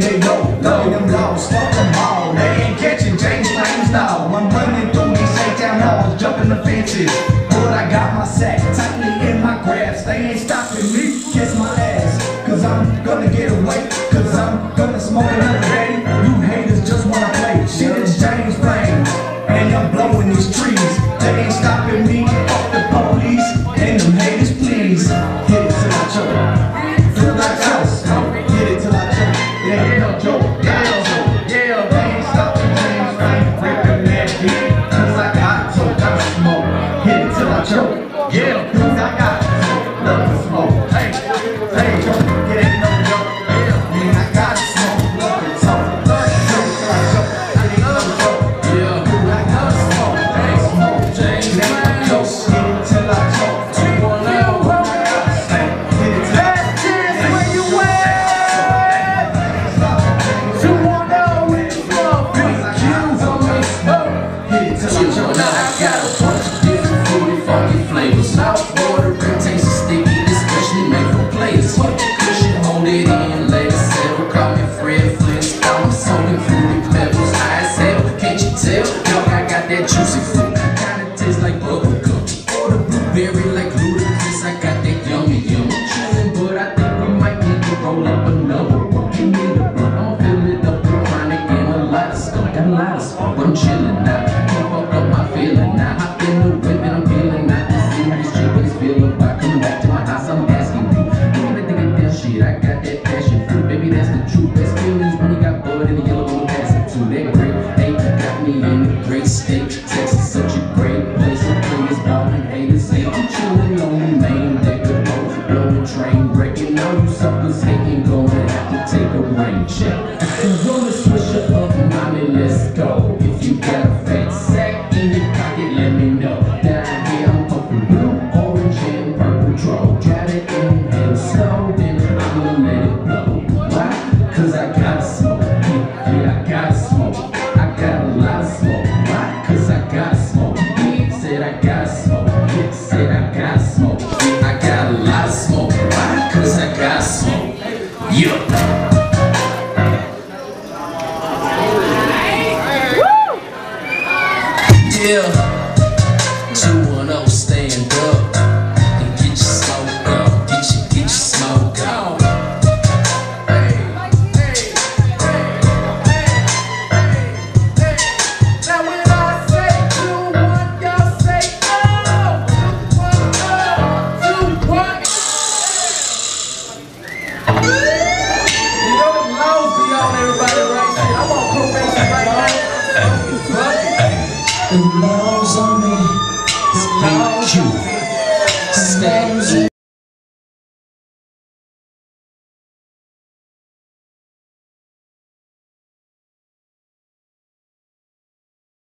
they. Look at them dogs, fuck them all. They ain't catching James Flames now. I'm running through these eight town halls, jumping the fences. But I got my sack tightly in my grasp. They ain't stopping me, kiss my ass. Cause I'm gonna get away, cause I'm gonna smoke another day. You haters just wanna play. Shit is James Flames, and I'm blowing these trees. They ain't stopping me, fuck the police. And them haters, please. Hit Choke. Yeah, Tastes like bubble gum. Or the blueberry like Ludacris. I got that yummy, yummy. Chillin', but I think we might need to roll up another one. Give me the blunt, I'ma fill it up with chronic and a lot of stuff. Got a lot of but I'm chillin' now. Can't fuck up my feeling now. Hop in the rain check. Cause on the swisher up, mommy, let's go. If you got a fat sack in your pocket, let me know. Down here, I'm pumping blue, orange, and purple draw. Try to inhale slow, then I'ma let it blow. Why? Cause I gotta smoke. Yeah, I gotta smoke. Now. Fuck